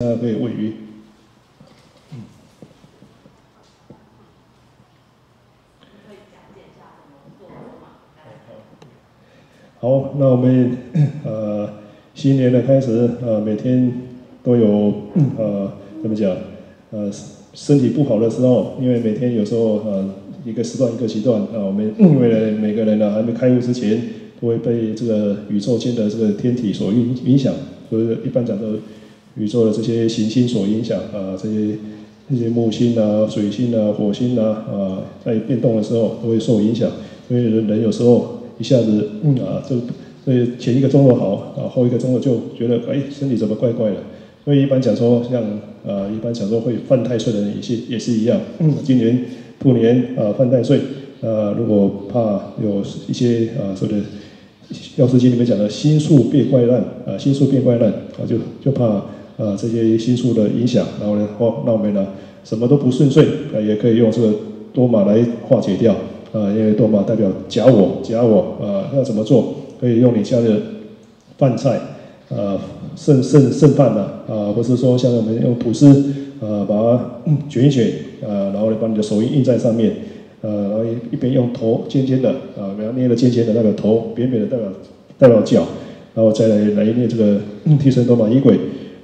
那可以喂鱼。好，那我们呃新年的开始，呃每天都有呃怎么讲？呃身体不好的时候，因为每天有时候呃一个时段一个时段啊，我们因为每个人呢还没开悟之前，都会被这个宇宙间的这个天体所影影响，所以一般讲的宇宙的这些行星所影响啊，这些这些木星啊、水星啊、火星啊啊，在变动的时候都会受影响，所以人人有时候。一下子，嗯啊，这所以前一个钟头好，啊后一个钟头就觉得，哎，身体怎么怪怪的？所以一般讲说，像呃，一般讲说会犯太岁的人也是也是一样。今年兔年啊犯太岁，呃，如果怕有一些啊，说的《药师经》里面讲的心术变怪烂，啊，心术变怪烂，啊，就就怕啊这些心术的影响，然后呢，哦，那我们呢什么都不顺遂，啊，也可以用这个多玛来化解掉。啊，因为多玛代表假我，假我啊，要怎么做？可以用你家的饭菜，呃，剩剩剩饭的啊，或是说像我们用吐司，呃，把它卷一卷，呃，然后呢，把你的手印印在上面，呃，然后一边用头尖尖的，啊，然后捏的尖尖的代表头，扁扁的代表代表脚，然后再来来念这个替身多玛衣鬼，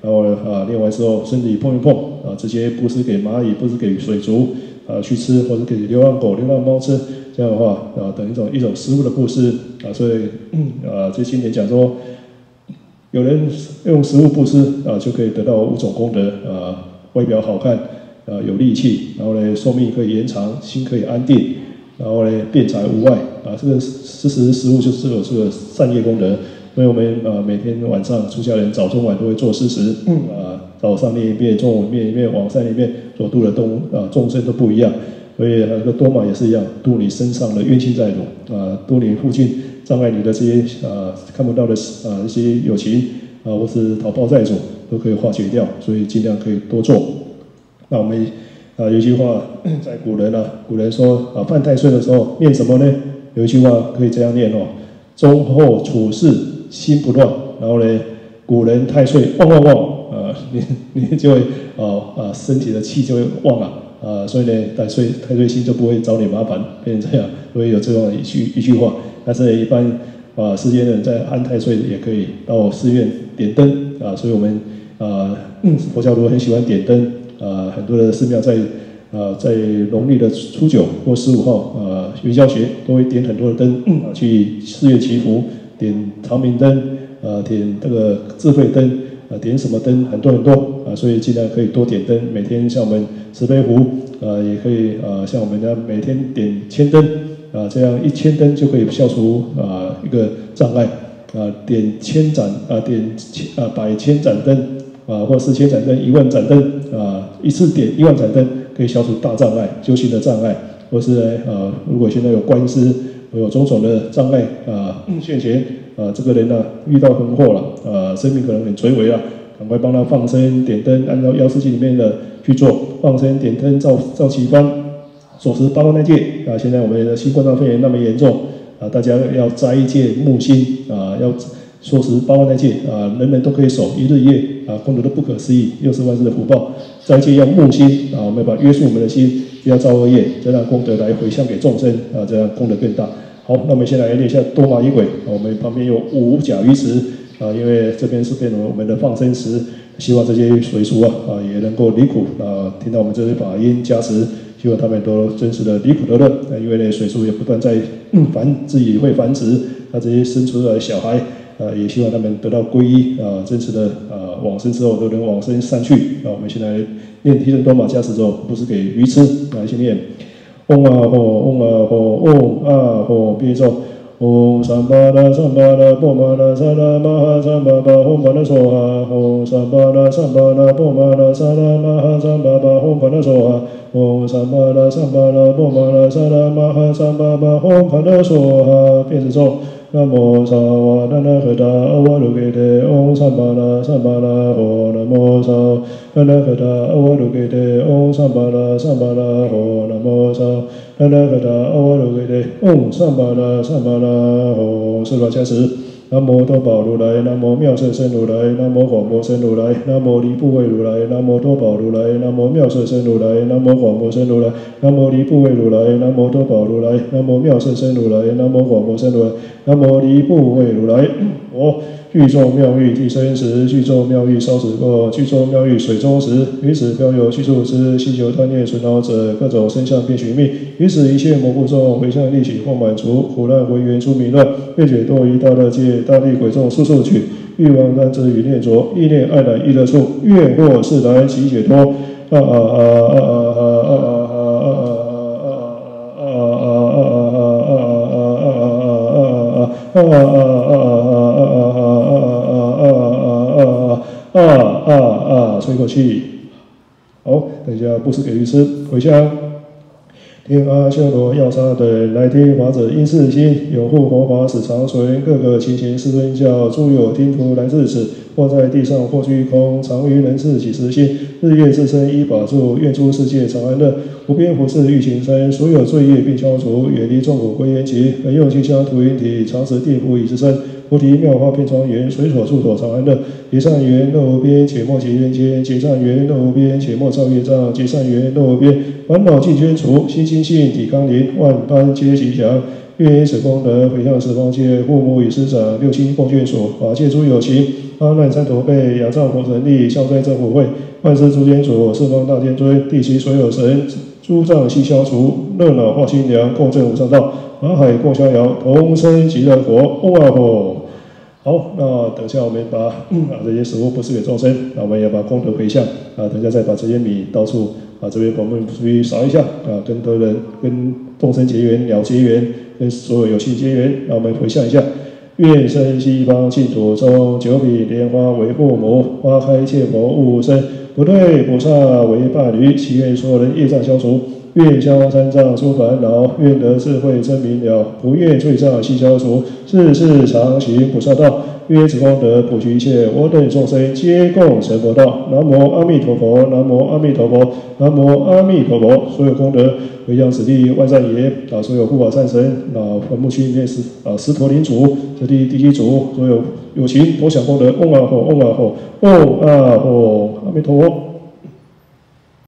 然后呢，啊，练完之后身体碰一碰，啊，直接布施给蚂蚁，布施给水族。啊，去吃或者给流浪狗、流浪猫吃，这样的话，啊，等一种一种食物的布施，啊，所以，啊，这今年讲说，有人用食物布施，啊，就可以得到五种功德，啊，外表好看，啊，有力气，然后呢，寿命可以延长，心可以安定，然后呢，变财无碍，啊，这个施食食物就是有这个善业功德，所以我们呃，每天晚上出家人早中晚都会做施食，啊。早上念一遍，中午念一遍，晚上念一遍，所度的动啊众生都不一样，所以那个多玛也是一样，度你身上的冤亲债主啊，度你附近障碍你的这些啊看不到的啊一些友情啊或是讨报债主都可以化解掉，所以尽量可以多做。那我们啊有一句话 在古人啊，古人说啊犯太岁的时候念什么呢？有一句话可以这样念哦：忠厚处事心不乱。然后呢，古人太岁旺旺旺。呃，你 你就会呃呃身体的气就会旺了啊，所以呢，太岁太岁星就不会找你麻烦，变成这样，所以有这样一句一句话。但是一般啊，世间人在安太岁也可以到寺院点灯啊，所以我们啊嗯佛教徒很喜欢点灯啊，很多的寺庙在啊在农历的初九或十五号啊元宵节都会点很多的灯嗯，去寺院祈福，点长明灯啊，点这个智慧灯。啊，点什么灯很多很多啊，所以尽量可以多点灯。每天像我们慈悲湖，啊，也可以啊，像我们家每天点千灯啊，这样一千灯就可以消除啊一个障碍啊。点千盏啊，点千啊百千盏灯啊，或四千盏灯、一万盏灯啊，一次点一万盏灯可以消除大障碍、修行的障碍，或是啊，如果现在有官司。有种种的障碍啊，现前啊，这个人呢遇到横祸了啊，生命可能很垂危了，赶快帮他放生点灯，按照药师经里面的去做，放生点灯照照其方，手持八万那戒啊。现在我们的新冠状肺炎那么严重啊，大家要斋戒木心啊，要说时八万那戒啊，人人都可以守一日一夜啊，功德都不可思议，六十万世的福报。斋戒要木心啊，我们要把约束我们的心，不要造恶业，这样功德来回向给众生啊，这样功德更大。好，那我们先来练一下多玛衣鬼。我们旁边有五甲鱼池啊，因为这边是变成我们的放生池，希望这些水鼠啊啊也能够离苦啊，听到我们这些法音加持，希望他们都真实的离苦得乐。因为呢水鼠也不断在繁自己会繁殖，那这些生出的小孩啊，也希望他们得到皈依啊，真实的啊往生之后都能往生上去。啊，我们先来念提升多玛加持之后，不是给鱼吃，来先念。嗡啊吽，嗡啊吽，嗡啊吽，闭咒。嗡三巴拉三巴拉波玛拉萨拉玛哈三巴巴吽巴拉娑哈。嗡三巴拉三巴拉波玛拉萨拉玛哈三巴巴吽巴拉娑哈。嗡三巴拉三巴拉波玛拉萨拉玛哈三巴巴吽巴拉娑哈。闭咒。南无萨瓦那那格达阿瓦鲁给帝，嗡三巴拉三巴拉吽，南无萨那那诃达阿瓦鲁给帝，嗡三巴拉三巴拉吽，南无萨那那诃达阿瓦鲁给帝，嗡三巴拉三巴拉吽，四法加持。南无多宝如来，南无妙色身如来，南无广博身如来，南无离不畏如来，南无多宝如来，南无妙色身如来，南无广博身如来，南无离不畏如来，南无多宝如来，南无妙色身如来，南无广博身如来，南无离不畏如来。我。具众妙玉地生时，具众妙玉烧死过；具众妙玉水中时，于此漂有居住之，希求贪念损恼者，各种身相变寻觅。于此一切魔故众，回向利起或满足，苦难回缘出迷乱，灭解脱于大乐界，大力鬼众速速取，欲望难知与念着，意念爱来意乐处，愿过世来即解脱。啊啊啊啊啊啊啊啊啊啊啊啊啊啊啊！啊啊啊！吹口气，好，等一下布施给律师回向。天阿修罗要杀等来听法者，应是心有护佛法，使长存。各个情形四分教，诸有听徒来自此，或在地上，或虚空，常于人世起时心。日月自身依法住，愿诸世界常安乐。无边福事欲行深，所有罪业并消除，远离众苦归元寂。本用清香涂云体，常持地福以自身。菩提妙花遍庄严，随所住所常安乐。结善缘乐无边，且莫结冤结；结善缘乐无边，且莫造业障；结善缘乐无边，烦恼尽捐除，心清净体康宁，万般皆吉祥。愿以此功德回向十方界父母与师长、六亲共眷属、法界诸有情，阿难三陀辈，仰仗佛神力，消灾政府会，万事诸天主，四方大天尊，地其所有神，诸障悉消除，热闹化清凉，共振无上道。法海共逍遥，同生极乐国。嗡啊吽！好，那等下我们把啊这些食物布施给众生，那我们也把功德回向啊，等下再把这些米到处啊这边我们出去撒一下啊，跟多人跟众生结缘，了结缘，跟所有有情结缘，让我们回向一下。愿生西方净土中，九品莲花为父母，花开见佛悟生，不对菩萨为伴侣，祈愿所有人业障消除。愿消三障诸烦恼，愿得智慧真明了，不愿罪障悉消除，世世常行菩萨道。愿此功德普去一切，我等众生皆共成佛道。南无阿弥陀佛，南无阿弥陀佛，南无阿弥陀佛。所有功德回向此地万善也。啊，所有护法善神，啊，坟墓区里面是啊，石陀林主，这地地基主，所有有情。多享功德。嗡啊吽，嗡啊吽，嗡啊吽，阿弥陀佛。